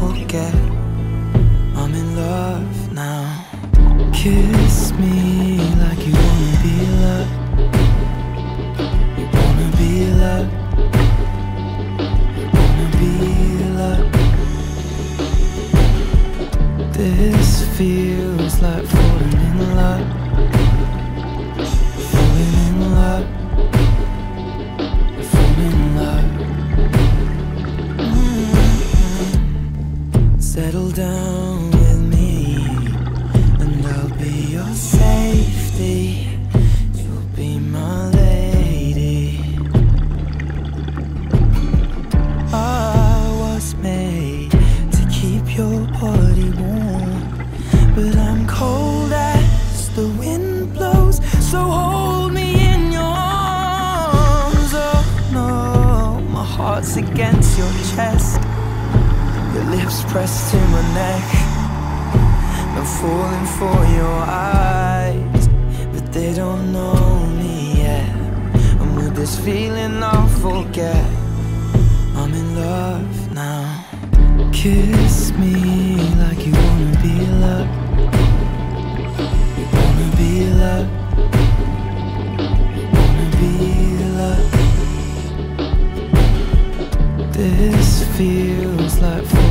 forget I'm in love now. Kiss me Kiss me like you wanna be loved. You wanna be loved. You wanna be loved. This feels like.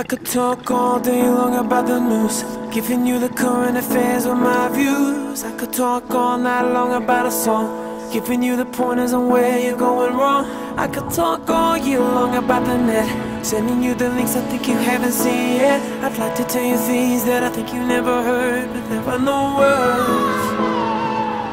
I could talk all day long about the news, giving you the current affairs of my views. I could talk all night long about a song, giving you the pointers on where you're going wrong. I could talk all year long about the net, sending you the links I think you haven't seen yet. I'd like to tell you things that I think you never heard, but are no words.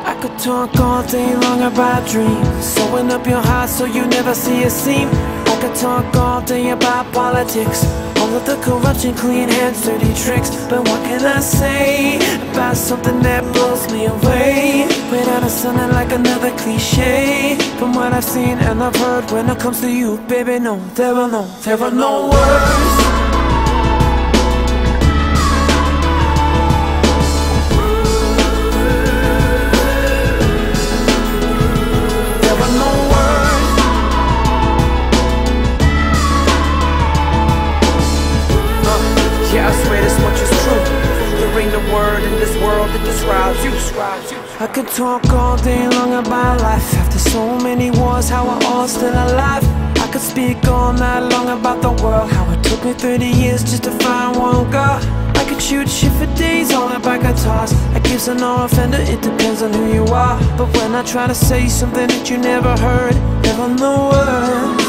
I could talk all day long about dreams, sewing up your heart so you never see a seam. I could talk all day about politics. All of the corruption, clean hands, dirty tricks. But what can I say about something that blows me away? Without it sounding like another cliche. From what I've seen and I've heard when it comes to you Baby, no, there are no, there are no words I could talk all day long about life. After so many wars, how we're all still alive? I could speak all night long about the world. How it took me 30 years just to find one girl. I could shoot shit for days all about guitars I Gibson or Fender, it depends on who you are. But when I try to say something that you never heard are no words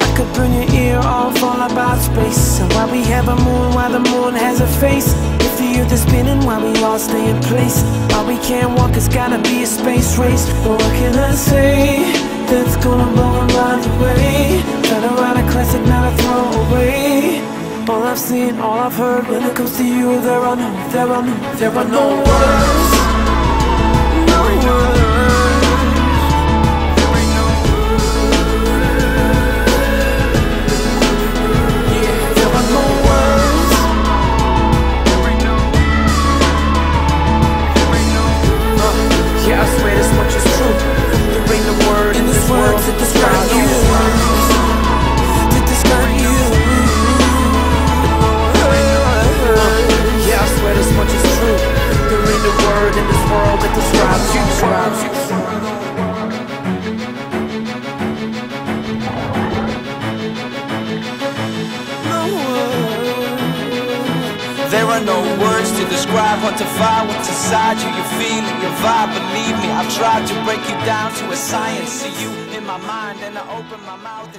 I could burn your ear off all about space. And why we have a moon, why the moon has a face the earth is spinning while we all stay in place. Why we can't walk, it's gotta be a space race. But what can I say that's gonna blow my mind away? Try to write a classic, not a throwaway All I've seen, all I've heard when it comes to you There are no, there are no, there are no words. No words There ain't a word in this world that describes you you There are no words to describe what to find, what's inside you, your feeling, your vibe. Believe me, I've tried to break you down to a science. See you my mind, and I open my mouth,